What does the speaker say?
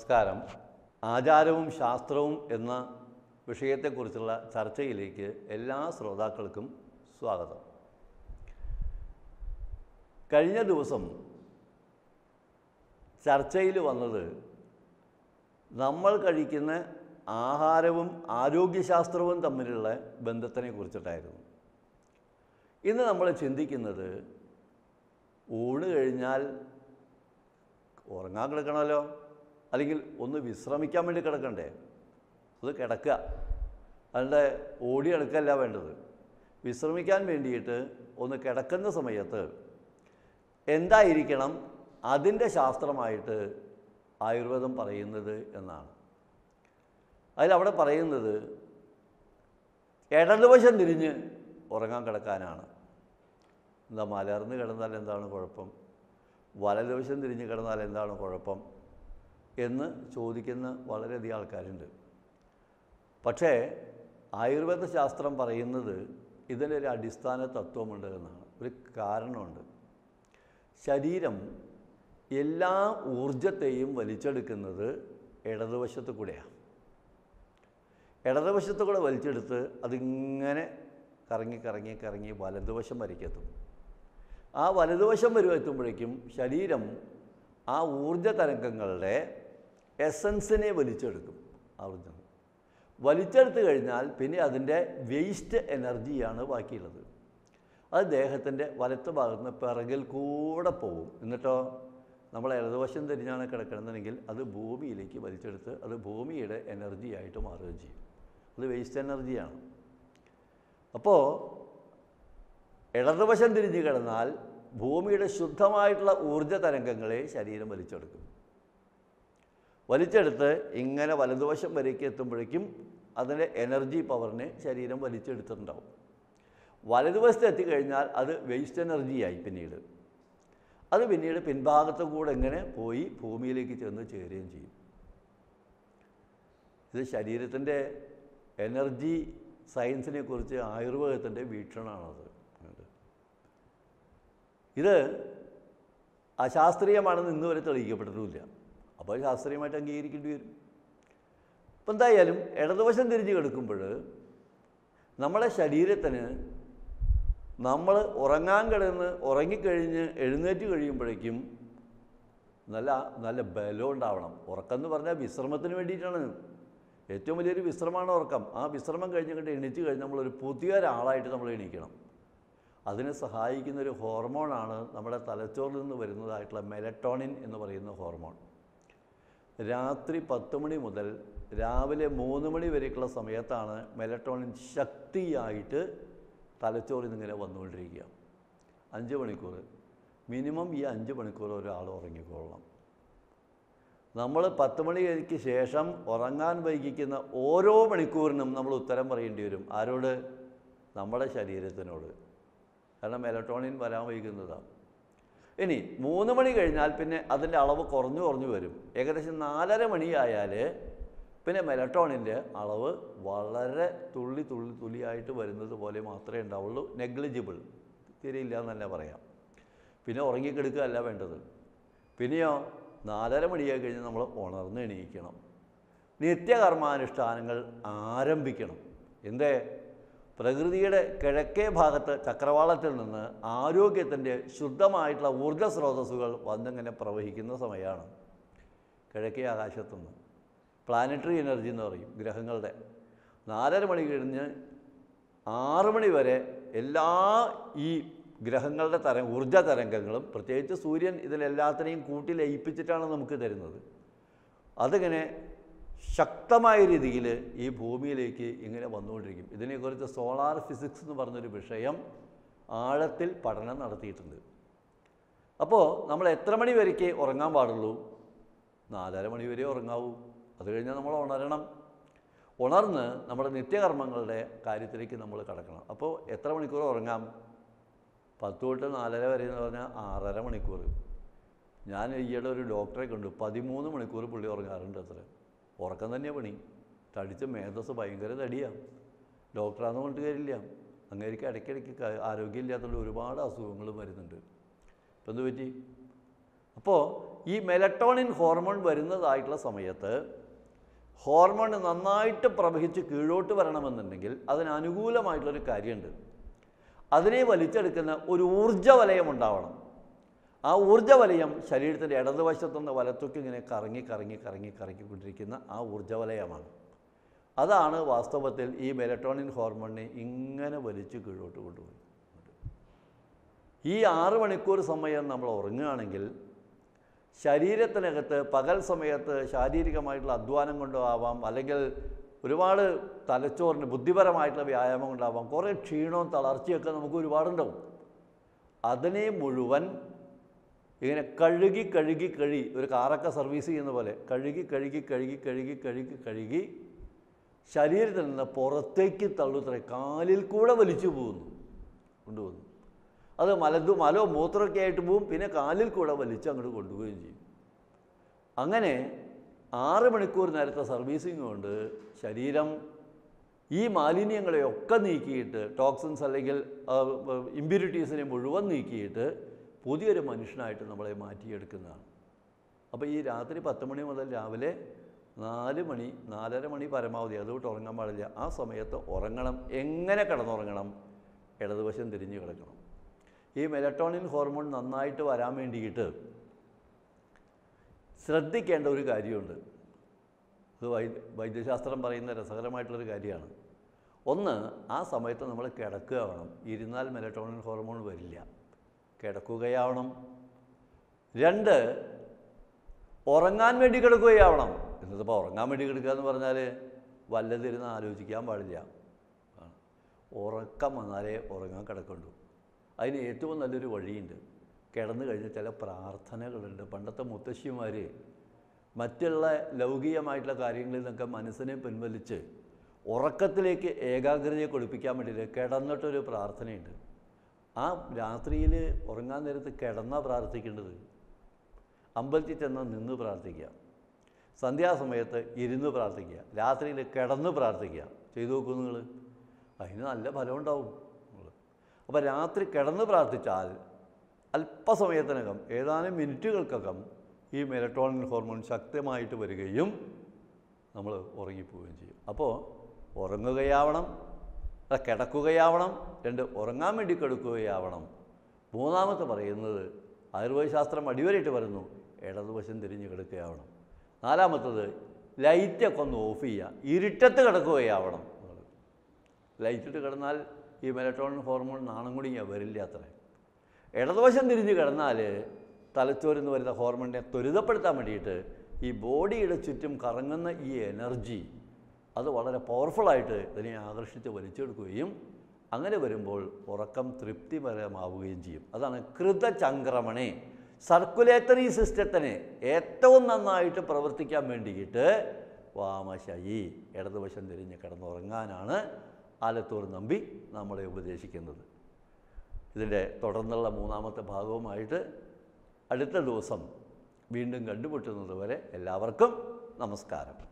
നമസ്കാരം. ആചാരവും ശാസ്ത്രവും എന്ന വിഷയത്തെക്കുറിച്ചുള്ള ചർച്ചയിലേക്ക് എല്ലാ ശ്രോതാക്കൾക്കും സ്വാഗതം. കഴിഞ്ഞ ദിവസം ചർച്ചയിൽ വന്നത് നമ്മൾ കഴിക്കുന്ന ആഹാരവും ആരോഗ്യശാസ്ത്രവും തമ്മിലുള്ള ബന്ധത്തിനെ കുറിച്ചിട്ടായിരുന്നു ഇന്ന് നമ്മൾ ചിന്തിക്കുന്നത് ഊണ് കഴിഞ്ഞാൽ ഉറങ്ങാൻ കിടക്കണമല്ലോ. അല്ലെങ്കിൽ ഒന്ന് വിശ്രമിക്കാൻ വേണ്ടി കിടക്കണ്ടേ? അത് കിടക്കുക. അതിന്റെ ഓടി അടുക്കല്ല വേണ്ടത്. വിശ്രമിക്കാൻ വേണ്ടിയിട്ട് ഒന്ന് കിടക്കുന്ന സമയത്ത് എന്തായിരിക്കണം അതിന്റെ ശാസ്ത്രമായിട്ട് ആയുർവേദം പറയുന്നത് എന്നാണ്. അതിലവിടെ പറയുന്നത് ഇടതുവശം തിരിഞ്ഞ് ഉറങ്ങാൻ കിടക്കാനാണ്. എന്താ മലർന്ന് കിടന്നാൽ എന്താണ് കുഴപ്പം? വലതുവശം തിരിഞ്ഞ് കിടന്നാൽ എന്താണ് കുഴപ്പം? എന്ന് ചോദിക്കുന്ന വളരെയധികം ആൾക്കാരുണ്ട്. പക്ഷേ ആയുർവേദ ശാസ്ത്രം പറയുന്നത് ഇതിനൊരു അടിസ്ഥാന തത്വമുണ്ട് എന്നാണ്. ഒരു കാരണമുണ്ട്. ശരീരം എല്ലാ ഊർജത്തെയും വലിച്ചെടുക്കുന്നത് ഇടതുവശത്ത് കൂടെയാണ്. ഇടതുവശത്ത് കൂടെ വലിച്ചെടുത്ത് അതിങ്ങനെ കറങ്ങി കറങ്ങി കറങ്ങി വലതുവശം വരയ്ക്കെത്തും ആ വലതുവശം വരുമെത്തുമ്പോഴേക്കും ശരീരം ആ ഊർജ തരംഗങ്ങളുടെ എസൻസിനെ വലിച്ചെടുക്കും ആ വലിച്ചെടുത്തു കഴിഞ്ഞാൽ പിന്നെ അതിന്റെ വേസ്റ്റ് എനർജിയാണ് ബാക്കിയുള്ളത്. അത് ദേഹത്തിന്റെ വലത്ത് ഭാഗത്ത് പിറകിൽ കൂടെ പോകും. എന്നിട്ടോ? നമ്മൾ ഇടതുവശം തിരിഞ്ഞാണ് കിടക്കണമെന്നുണ്ടെങ്കിൽ അത് ഭൂമിയിലേക്ക് വലിച്ചെടുത്ത് അത് ഭൂമിയുടെ എനർജിയായിട്ട് മാറുകയും ചെയ്യും. അത് വേസ്റ്റ് എനർജിയാണ് അപ്പോൾ ഇടതുവശം തിരിഞ്ഞ് കിടന്നാൽ ഭൂമിയുടെ ശുദ്ധമായിട്ടുള്ള ഊർജ തരംഗങ്ങളെ ശരീരം വലിച്ചെടുക്കും. വലിച്ചെടുത്ത് ഇങ്ങനെ വലതുവശം വരേക്ക് എത്തുമ്പോഴേക്കും അതിന്റെ എനർജി പവറിനെ ശരീരം വലിച്ചെടുത്തിട്ടുണ്ടാവും. വലതുവശത്ത് എത്തിക്കഴിഞ്ഞാൽ അത് വേസ്റ്റ് എനർജിയായി പിന്നീട്. അത് പിന്നീട് പിൻഭാഗത്ത് കൂടെ എങ്ങനെ പോയി ഭൂമിയിലേക്ക് ചെന്ന് ചേരുകയും ചെയ്യും. ഇത് ശരീരത്തിന്റെ എനർജി സയൻസിനെ കുറിച്ച് ആയുർവേദത്തിന്റെ വീക്ഷണമാണത്. ഇത് അശാസ്ത്രീയമാണെന്ന് ഇന്നുവരെ തെളിയിക്കപ്പെട്ടിട്ടുമില്ല. അപ്പോൾ ശാസ്ത്രീയമായിട്ട് അംഗീകരിക്കേണ്ടി വരും. അപ്പം എന്തായാലും ഇടതുവശം തിരിഞ്ഞ് കിടക്കുമ്പോൾ നമ്മളെ ശരീരത്തിന് നമ്മൾ ഉറങ്ങാൻ കിടന്ന് ഉറങ്ങിക്കഴിഞ്ഞ് എഴുന്നേറ്റ് കഴിയുമ്പോഴേക്കും നല്ല നല്ല ബലം ഉണ്ടാവണം. ഉറക്കം എന്ന് പറഞ്ഞാൽ വിശ്രമത്തിന് വേണ്ടിയിട്ടാണ്. ഏറ്റവും വലിയൊരു വിശ്രമമാണ് ഉറക്കം. ആ വിശ്രമം കഴിഞ്ഞ് കണ്ട് എണീറ്റ് കഴിഞ്ഞ് നമ്മളൊരു പുതിയ ഒരാളായിട്ട് നമ്മൾ എണീക്കണം. അതിനെ സഹായിക്കുന്ന ഒരു ഹോർമോണാണ് നമ്മുടെ തലച്ചോറിൽ നിന്ന് വരുന്നതായിട്ടുള്ള മെലട്ടോണിൻ എന്ന് പറയുന്ന ഹോർമോൺ. രാത്രി പത്ത് മണി മുതൽ രാവിലെ മൂന്ന് മണി വരെയൊക്കെയുള്ള സമയത്താണ് മെലട്ടോണിൻ ശക്തിയായിട്ട് തലച്ചോറിൽ നിന്നിങ്ങനെ വന്നുകൊണ്ടിരിക്കുക. അഞ്ച് മണിക്കൂർ. മിനിമം ഈ അഞ്ച് മണിക്കൂർ ഒരാൾ ഉറങ്ങിക്കൊള്ളണം. നമ്മൾ പത്ത് മണിക്ക് ശേഷം ഉറങ്ങാൻ വൈകിക്കുന്ന ഓരോ മണിക്കൂറിനും നമ്മൾ ഉത്തരം പറയേണ്ടി വരും. ആരോട്? നമ്മുടെ ശരീരത്തിനോട്. കാരണം മെലട്ടോണിൻ വരാൻ വൈകുന്നതാണ്. ഇനി മൂന്ന് മണി കഴിഞ്ഞാൽ പിന്നെ അതിന്റെ അളവ് കുറഞ്ഞു കുറഞ്ഞു വരും. ഏകദേശം നാലര മണിയായാൽ പിന്നെ മെലട്ടോണിന്റെ അളവ് വളരെ തുള്ളി തുള്ളി തുള്ളിയായിട്ട് വരുന്നത് പോലെ മാത്രമേ ഉണ്ടാവുള്ളൂ. നെഗ്ലിജിബിൾ. തീരെ ഇല്ല എന്ന് തന്നെ പറയാം. പിന്നെ ഉറങ്ങിക്കെടുക്കുകയല്ല വേണ്ടത്. പിന്നെയോ നാലര മണിയായി കഴിഞ്ഞ് നമ്മൾ ഉണർന്ന് എണീക്കണം. നിത്യകർമാനുഷ്ഠാനങ്ങൾ ആരംഭിക്കണം. എന്തേ? പ്രകൃതിയുടെ കിഴക്കേ ഭാഗത്ത് ചക്രവാളത്തിൽ നിന്ന് ആരോഗ്യത്തിന്റെ ശുദ്ധമായിട്ടുള്ള ഊർജ സ്രോതസ്സുകൾ വന്നിങ്ങനെ പ്രവഹിക്കുന്ന സമയമാണ്. കിഴക്കേ ആകാശത്തുനിന്ന്. പ്ലാനറ്ററി എനർജി എന്ന് പറയും ഗ്രഹങ്ങളുടെ. നാലര മണി കഴിഞ്ഞ് ആറ് മണി വരെ എല്ലാ ഈ ഗ്രഹങ്ങളുടെ തരം ഊർജ തരംഗങ്ങളും പ്രത്യേകിച്ച് സൂര്യൻ ഇതിലെല്ലാത്തിനെയും കൂട്ടി ലയിപ്പിച്ചിട്ടാണ് നമുക്ക് തരുന്നത്. അതിങ്ങനെ ശക്തമായ രീതിയിൽ ഈ ഭൂമിയിലേക്ക് ഇങ്ങനെ വന്നുകൊണ്ടിരിക്കും. ഇതിനെക്കുറിച്ച് സോളാർ ഫിസിക്സ് എന്ന് പറഞ്ഞൊരു വിഷയം ആഴത്തിൽ പഠനം നടത്തിയിട്ടുണ്ട്. അപ്പോൾ നമ്മൾ എത്ര മണി വരയ്ക്ക് ഉറങ്ങാൻ പാടുള്ളൂ? നാലര മണി വരെ ഉറങ്ങാവൂ. അത് കഴിഞ്ഞാൽ നമ്മൾ ഉണരണം. ഉണർന്ന് നമ്മുടെ നിത്യകർമ്മങ്ങളുടെ കാര്യത്തിലേക്ക് നമ്മൾ കടക്കണം. അപ്പോൾ എത്ര മണിക്കൂർ ഉറങ്ങാം? പത്ത് തൊട്ട് നാലര വരെ എന്ന് പറഞ്ഞാൽ ആറര മണിക്കൂർ. ഞാൻ ഈയിടെ ഒരു ഡോക്ടറെ കണ്ടു. പതിമൂന്ന് മണിക്കൂർ പുള്ളി ഉറങ്ങാറുണ്ട് അത്ര. ഉറക്കം തന്നെയാണ് പണി. തടിച്ച മേധസ് ഭയങ്കര തടിയാണ് ഡോക്ടറാന്ന് പറഞ്ഞിട്ട് കാര്യമില്ല. അങ്ങേക്ക് ഇടയ്ക്കിടയ്ക്ക് ആരോഗ്യമില്ലാത്തതുകൊണ്ട് ഒരുപാട് അസുഖങ്ങൾ വരുന്നുണ്ട്. ഇപ്പം എന്ത് പറ്റി? അപ്പോൾ ഈ മെലട്ടോണിൻ ഹോർമോൺ വരുന്നതായിട്ടുള്ള സമയത്ത് ഹോർമോൺ നന്നായിട്ട് പ്രവഹിച്ച് കീഴോട്ട് വരണമെന്നുണ്ടെങ്കിൽ അതിന് അനുകൂലമായിട്ടുള്ളൊരു കാര്യമുണ്ട്. അതിനെ വലിച്ചെടുക്കുന്ന ഒരു ഊർജവലയം ഉണ്ടാവണം. ആ ഊർജവലയം ശരീരത്തിന്റെ ഇടതുവശത്തുനിന്ന് വലത്തേക്ക് ഇങ്ങനെ കറങ്ങി കറങ്ങി കറങ്ങി കറങ്ങിക്കൊണ്ടിരിക്കുന്ന ആ ഊർജവലയമാണ്. അതാണ് വാസ്തവത്തിൽ ഈ മെലട്ടോണിൻ ഹോർമോണിനെ ഇങ്ങനെ വലിച്ചു കീഴോട്ട് കൊണ്ടുപോയി. ഈ ആറ് മണിക്കൂർ സമയം നമ്മൾ ഉറങ്ങുകയാണെങ്കിൽ ശരീരത്തിനകത്ത് പകൽ സമയത്ത് ശാരീരികമായിട്ടുള്ള അധ്വാനം കൊണ്ടോ ആവാം അല്ലെങ്കിൽ ഒരുപാട് തലച്ചോറിന് ബുദ്ധിപരമായിട്ടുള്ള വ്യായാമം കൊണ്ടാവാം കുറേ ക്ഷീണവും തളർച്ചയൊക്കെ നമുക്ക് ഒരുപാടുണ്ടാവും. അതിനെ മുഴുവൻ ഇങ്ങനെ കഴുകി കഴുകി കഴുകി ഒരു കാറൊക്കെ സർവീസ് ചെയ്യുന്ന പോലെ കഴുകി കഴുകി കഴുകി കഴുകി കഴുകി കഴുകി ശരീരത്തിൽ നിന്ന് പുറത്തേക്ക് തള്ളുത്ര കാലിൽ കൂടെ വലിച്ചു പോകുന്നു. കൊണ്ടുപോകുന്നു. അത് മലതു മലോ മൂത്രമൊക്കെ ആയിട്ട് പോവും പിന്നെ കാലിൽ കൂടെ വലിച്ച് അങ്ങോട്ട് കൊണ്ടുപോവുകയും ചെയ്യും. അങ്ങനെ ആറ് മണിക്കൂർ നേരത്തെ സർവീസിങ് കൊണ്ട് ശരീരം ഈ മാലിന്യങ്ങളെയൊക്കെ നീക്കിയിട്ട് ടോക്സിൻസ് അല്ലെങ്കിൽ ഇമ്പ്യൂരിറ്റീസിനെ മുഴുവൻ നീക്കിയിട്ട് പുതിയൊരു മനുഷ്യനായിട്ട് നമ്മളെ മാറ്റിയെടുക്കുന്നതാണ്. അപ്പോൾ ഈ രാത്രി പത്ത് മണി മുതൽ രാവിലെ നാല് മണി നാലര മണി പരമാവധി അതുകൊണ്ട് ഉറങ്ങാൻ പാടില്ല. ആ സമയത്ത് ഉറങ്ങണം. എങ്ങനെ കിടന്നുറങ്ങണം? ഇടതുവശം തിരിഞ്ഞ് കിടക്കണം. ഈ മെലട്ടോണിൻ ഹോർമോൺ നന്നായിട്ട് വരാൻ വേണ്ടിയിട്ട് ശ്രദ്ധിക്കേണ്ട ഒരു കാര്യമുണ്ട്. ഇത് വൈ വൈദ്യശാസ്ത്രം പറയുന്ന രസകരമായിട്ടുള്ളൊരു കാര്യമാണ്. ഒന്ന് ആ സമയത്ത് നമ്മൾ കിടക്കുകയാവണം ഇരുന്നാൽ മെലട്ടോണിൻ ഹോർമോൺ വരില്ല. കിടക്കുകയാവണം. രണ്ട് ഉറങ്ങാൻ വേണ്ടി കിടക്കുകയാവണം. എന്നിട്ടിപ്പോൾ ഉറങ്ങാൻ വേണ്ടി കിടക്കുക എന്ന് പറഞ്ഞാൽ വല്ലതിരുന്ന് ആലോചിക്കാൻ പാടില്ല. ഉറക്കം വന്നാലേ ഉറങ്ങാൻ കിടക്കുള്ളൂ അതിന് ഏറ്റവും നല്ലൊരു വഴിയുണ്ട്. കിടന്നു കഴിഞ്ഞ് ചില പ്രാർത്ഥനകളുണ്ട്. പണ്ടത്തെ മുത്തശ്ശിമാർ മറ്റുള്ള ലൗകികമായിട്ടുള്ള കാര്യങ്ങളിൽ നിന്നൊക്കെ മനസ്സിനെ പിൻവലിച്ച് ഉറക്കത്തിലേക്ക് ഏകാഗ്രതയെ കൊടുപ്പിക്കാൻ വേണ്ടിയിട്ട് കിടന്നിട്ടൊരു പ്രാർത്ഥനയുണ്ട്. ആ രാത്രിയിൽ ഉറങ്ങാൻ നേരത്ത് കിടന്നാൽ പ്രാർത്ഥിക്കേണ്ടത്. അമ്പലത്തിൽ ചെന്നാൽ നിന്ന് പ്രാർത്ഥിക്കുക. സന്ധ്യാസമയത്ത് ഇരുന്ന് പ്രാർത്ഥിക്കുക. രാത്രിയിൽ കിടന്ന് പ്രാർത്ഥിക്കുക. ചെയ്തു നോക്കൂ നിങ്ങൾ. അതിന് നല്ല ഫലം ഉണ്ടാവും. അപ്പോൾ രാത്രി കിടന്ന് പ്രാർത്ഥിച്ചാൽ അല്പസമയത്തിനകം ഏതാനും മിനിറ്റുകൾക്കകം ഈ മെലട്രോണിൻ ഹോർമോൺ ശക്തമായിട്ട് വരികയും നമ്മൾ ഉറങ്ങിപ്പോവുകയും ചെയ്യും. അപ്പോൾ ഉറങ്ങുകയാവണം. അല്ല കിടക്കുകയാവണം രണ്ട് ഉറങ്ങാൻ വേണ്ടി കിടക്കുകയാവണം. മൂന്നാമത്തെ പറയുന്നത് ആയുർവേദശാസ്ത്രം അടിവരയിട്ട് പറയുന്നു ഇടതുവശം തിരിഞ്ഞ് കിടക്കുകയാവണം. നാലാമത്തത് ലൈറ്റൊക്കെ ഒന്ന് ഓഫ് ചെയ്യുക ഇരുട്ടത്ത് കിടക്കുകയാവണം. ലൈറ്റിട്ട് കിടന്നാൽ ഈ മെലട്ടോണിൻ ഹോർമോൺ നാണം കുടിങ്ങ വരില്ല അത്ര. ഇടതുവശം തിരിഞ്ഞ് കിടന്നാൽ തലച്ചോറിൽ നിന്ന് വരുന്ന ഹോർമോണിനെ ത്വരിതപ്പെടുത്താൻ വേണ്ടിയിട്ട് ഈ ബോഡിയുടെ ചുറ്റും കറങ്ങുന്ന ഈ എനർജി അത് വളരെ പവർഫുള്ളായിട്ട് ഇതിനെ ആകർഷിച്ച് വലിച്ചെടുക്കുകയും അങ്ങനെ വരുമ്പോൾ ഉറക്കം തൃപ്തിപരമാവുകയും ചെയ്യും. അതാണ് കൃതചംക്രമണേ. സർക്കുലേറ്ററി സിസ്റ്റത്തിനെ ഏറ്റവും നന്നായിട്ട് പ്രവർത്തിക്കാൻ വേണ്ടിയിട്ട് വാമശയി ഇടതുവശം തിരിഞ്ഞ് കിടന്നുറങ്ങാനാണ് ആലത്തൂർ നമ്പി നമ്മളെ ഉപദേശിക്കുന്നത്. ഇതിന്റെ തുടർന്നുള്ള മൂന്നാമത്തെ ഭാഗവുമായിട്ട് അടുത്ത ദിവസം വീണ്ടും കണ്ടുമുട്ടുന്നത് വരെ എല്ലാവർക്കും നമസ്കാരം.